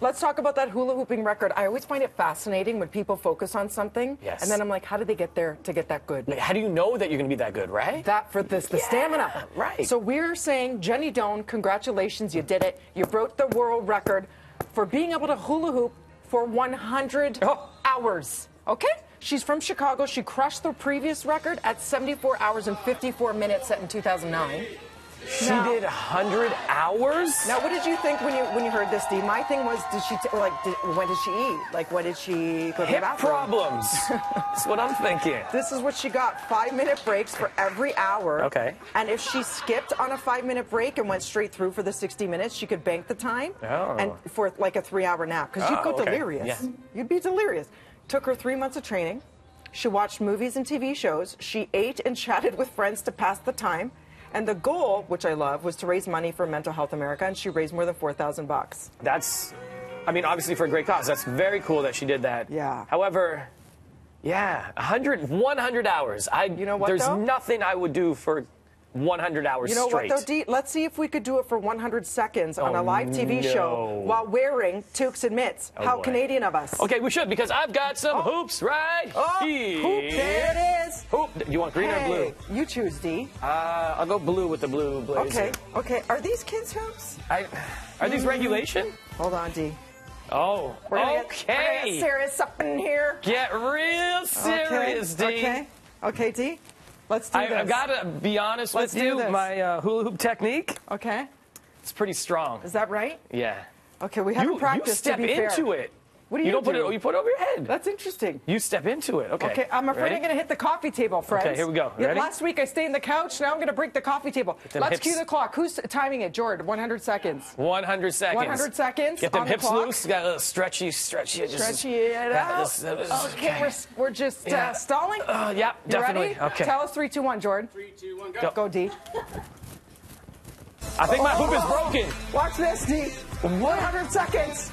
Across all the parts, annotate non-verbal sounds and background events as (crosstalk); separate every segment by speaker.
Speaker 1: let's talk about that hula hooping record. I always find it fascinating when people focus on something,
Speaker 2: Yes.
Speaker 1: and then I'm like, how did they get there to get that good?
Speaker 2: How do you know that you're going to be that good, right?
Speaker 1: That for this, the
Speaker 2: Yeah,
Speaker 1: stamina.
Speaker 2: right.
Speaker 1: So we're saying, Jenny Doan, congratulations, you did it. You broke the world record for being able to hula hoop for 100
Speaker 2: Oh.
Speaker 1: hours. Okay? She's from Chicago. She crushed the previous record at 74 hours and 54 minutes set in 2009.
Speaker 2: She
Speaker 1: Now-
Speaker 2: did 100 hours?
Speaker 1: Now, what did you think when you when you heard this, Dee? My thing was, did she t- like did, when did she eat? Like, what did she go to the
Speaker 2: Hip problems. (laughs) That's what I'm thinking.
Speaker 1: This is what she got: five minute breaks for every hour.
Speaker 2: Okay.
Speaker 1: And if she skipped on a five minute break and went straight through for the 60 minutes, she could bank the time
Speaker 2: Oh.
Speaker 1: and for like a three hour nap because you'd
Speaker 2: Oh,
Speaker 1: go
Speaker 2: okay.
Speaker 1: delirious.
Speaker 2: Yeah.
Speaker 1: You'd be delirious. Took her three months of training. She watched movies and TV shows. She ate and (laughs) chatted with friends to pass the time. And the goal, which I love, was to raise money for Mental Health America, and she raised more than four thousand bucks.
Speaker 2: That's, I mean, obviously for a great cause. That's very cool that she did that.
Speaker 1: Yeah.
Speaker 2: However, yeah, 100, 100 hours. I,
Speaker 1: You know what,
Speaker 2: There's
Speaker 1: though?
Speaker 2: nothing I would do for 100 hours
Speaker 1: You know
Speaker 2: straight.
Speaker 1: what, though, Dee? Let's see if we could do it for 100 seconds on
Speaker 2: Oh,
Speaker 1: a live TV show while wearing toques and Mitts.
Speaker 2: Oh,
Speaker 1: How
Speaker 2: boy.
Speaker 1: Canadian of us.
Speaker 2: Okay, we should because I've got some oh. hoops right
Speaker 1: Oh,
Speaker 2: here.
Speaker 1: hoop, there it is.
Speaker 2: Hoop. You want green or blue?
Speaker 1: you choose, D.
Speaker 2: Uh, I'll go blue with the blue blazer.
Speaker 1: Okay, okay. Are these kids' hoops?
Speaker 2: I, are these regulation?
Speaker 1: Hold on, D.
Speaker 2: Oh,
Speaker 1: We're gonna get- we're gonna
Speaker 2: okay.
Speaker 1: get serious up in here.
Speaker 2: Get real serious, D.
Speaker 1: okay. Okay, okay, D. Let's do
Speaker 2: I,
Speaker 1: this.
Speaker 2: I've got to be honest
Speaker 1: Let's
Speaker 2: with
Speaker 1: do
Speaker 2: you.
Speaker 1: this.
Speaker 2: My uh, hula hoop technique,
Speaker 1: Okay,
Speaker 2: it's pretty strong.
Speaker 1: is that right?
Speaker 2: Yeah.
Speaker 1: Okay, we haven't
Speaker 2: You, you
Speaker 1: practiced.
Speaker 2: step
Speaker 1: to be fair.
Speaker 2: into it.
Speaker 1: What do
Speaker 2: you
Speaker 1: you
Speaker 2: don't put
Speaker 1: do?
Speaker 2: it. You put it over your head.
Speaker 1: That's interesting.
Speaker 2: you step into it. Okay.
Speaker 1: Okay, I'm afraid
Speaker 2: Ready?
Speaker 1: I'm going to hit the coffee table, friends.
Speaker 2: Okay, here we go.
Speaker 1: Yeah,
Speaker 2: Ready?
Speaker 1: last week I stayed in the couch. Now I'm going to break the coffee table. Let's
Speaker 2: hips-
Speaker 1: cue the clock. Who's timing it? Jordan, 100 seconds.
Speaker 2: 100 seconds.
Speaker 1: 100 seconds
Speaker 2: Get them
Speaker 1: on the
Speaker 2: hips
Speaker 1: clock.
Speaker 2: loose. Got a little stretchy, stretchy. just-
Speaker 1: Stretchy it
Speaker 2: that-
Speaker 1: out.
Speaker 2: this- this-
Speaker 1: okay, we're, we're just
Speaker 2: Yeah.
Speaker 1: uh, stalling.
Speaker 2: Uh, yeah,
Speaker 1: You
Speaker 2: definitely.
Speaker 1: ready?
Speaker 2: Okay.
Speaker 1: Tell us three, two, one, Jordan.
Speaker 3: Three, two, one,
Speaker 2: Go.
Speaker 3: go.
Speaker 1: Go, D.
Speaker 2: I think my hoop is
Speaker 1: Oh,
Speaker 2: broken.
Speaker 1: Watch this, D. 100 seconds.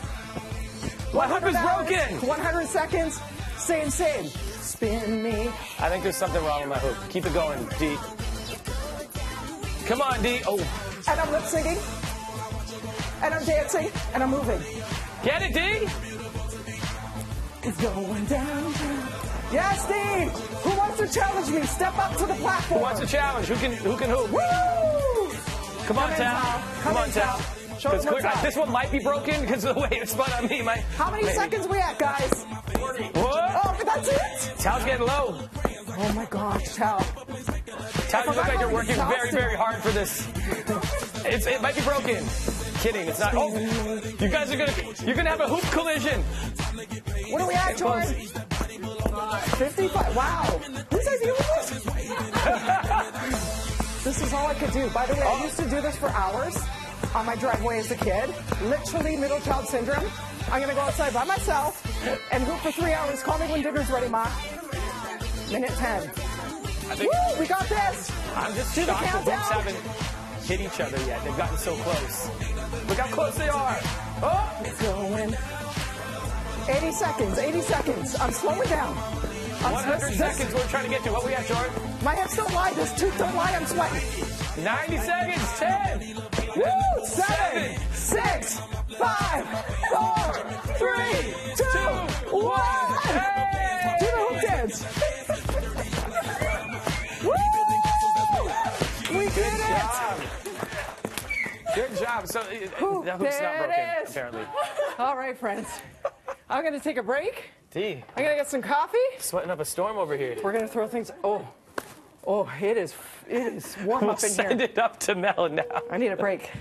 Speaker 2: My hoop is broken.
Speaker 1: 100 seconds. Same, same. Spin me.
Speaker 2: I think there's something wrong with my hoop. Keep it going, D. Come on, D. Oh,
Speaker 1: And I'm lip syncing. And I'm dancing. And I'm moving.
Speaker 2: get it, D.
Speaker 1: It's going down. Yes, Steve. Who wants to challenge me? Step up to the platform.
Speaker 2: Who wants a challenge? Who can who can hoop?
Speaker 1: Woo!
Speaker 2: Come on, Tal. Come
Speaker 1: Come
Speaker 2: on, Tal.
Speaker 1: Show them what's up.
Speaker 2: This one might be broken because of the way it spun on me. My,
Speaker 1: How many
Speaker 2: maybe.
Speaker 1: seconds we at, guys?
Speaker 2: What?
Speaker 1: Oh, but that's it.
Speaker 2: Tal's getting low.
Speaker 1: Oh my gosh, Tal.
Speaker 2: Tal, you look like you're working
Speaker 1: exhausted.
Speaker 2: very, very hard for this. It's, it might be broken. Kidding, it's not. Oh, you guys are gonna, you're gonna have a hoop collision.
Speaker 1: What are we at. Jordan? 55. Wow. Whose idea was this? this is all I could do. By the way, I oh. used to do this for hours on my driveway as a kid. Literally middle child syndrome. I'm going to go outside by myself and hoop for three hours. Call me when dinner's ready, Ma. Minute 10.
Speaker 2: I think,
Speaker 1: Woo, we got this.
Speaker 2: I'm just
Speaker 1: Do
Speaker 2: shocked the
Speaker 1: countdown.
Speaker 2: haven't hit each other yet. They've gotten so close. Look how close they are. Oh,
Speaker 1: It's going. 80 seconds, 80 seconds. I'm slowing down. I'm
Speaker 2: 100
Speaker 1: this-
Speaker 2: seconds we're trying to get to. What we at, Jordan?
Speaker 1: My hips don't lie. This tooth don't lie. I'm sweating.
Speaker 2: 90 seconds. 10.
Speaker 1: Woo! Seven, six, five, four, three, two, one.
Speaker 2: Hey!
Speaker 1: Do the hoop dance. Woo! We did
Speaker 2: Good
Speaker 1: it.
Speaker 2: job. Good job. So
Speaker 1: Whew,
Speaker 2: that hoop's not broken,
Speaker 1: is.
Speaker 2: apparently.
Speaker 1: All right, friends. I'm going to take a break.
Speaker 2: D,
Speaker 1: I'm going to get some coffee.
Speaker 2: sweating up a storm over here.
Speaker 1: We're going to throw things. Oh, oh, it is. It is warm
Speaker 2: We'll
Speaker 1: up in
Speaker 2: send
Speaker 1: here.
Speaker 2: it up to Mel now.
Speaker 1: I need a break.